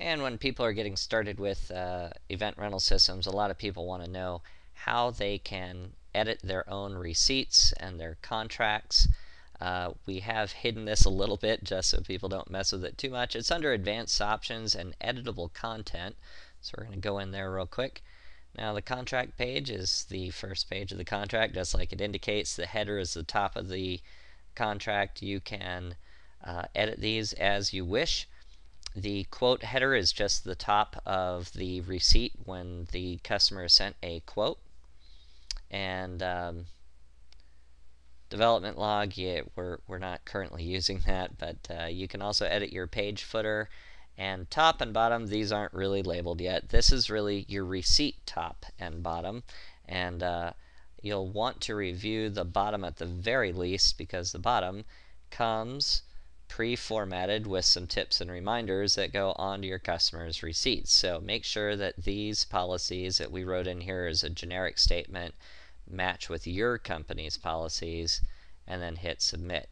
And when people are getting started with uh, event rental systems, a lot of people want to know how they can edit their own receipts and their contracts. Uh, we have hidden this a little bit just so people don't mess with it too much. It's under advanced options and editable content. So we're going to go in there real quick. Now the contract page is the first page of the contract just like it indicates. The header is the top of the contract. You can uh, edit these as you wish. The quote header is just the top of the receipt when the customer sent a quote. And um, development log, yeah, we're, we're not currently using that, but uh, you can also edit your page footer. And top and bottom, these aren't really labeled yet. This is really your receipt top and bottom. And uh, you'll want to review the bottom at the very least because the bottom comes pre-formatted with some tips and reminders that go onto your customer's receipts. So make sure that these policies that we wrote in here as a generic statement match with your company's policies and then hit submit.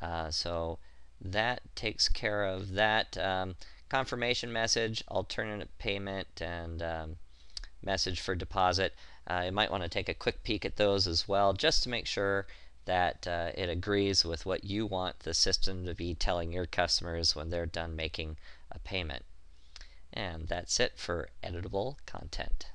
Uh, so that takes care of that. Um, confirmation message, alternate payment, and um, message for deposit. Uh, you might want to take a quick peek at those as well just to make sure that uh, it agrees with what you want the system to be telling your customers when they're done making a payment. And that's it for editable content.